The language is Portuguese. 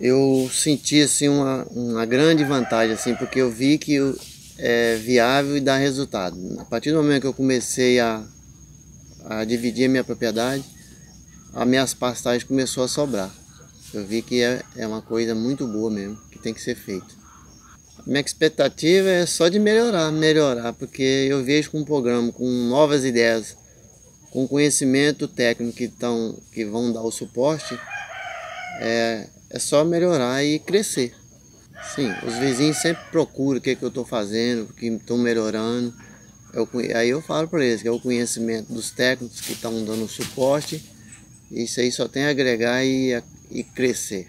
eu senti assim uma, uma grande vantagem assim, porque eu vi que é viável e dá resultado. A partir do momento que eu comecei a, a dividir a minha propriedade, as minhas pastagens começou a sobrar. Eu vi que é, é uma coisa muito boa mesmo, que tem que ser feito. Minha expectativa é só de melhorar, melhorar, porque eu vejo com um programa, com novas ideias, com conhecimento técnico que, tão, que vão dar o suporte, é, é só melhorar e crescer. Sim, os vizinhos sempre procuram o que, é que eu estou fazendo, o que estou melhorando. Eu, aí eu falo para eles que é o conhecimento dos técnicos que estão dando suporte. Isso aí só tem a agregar e, e crescer.